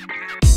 experience.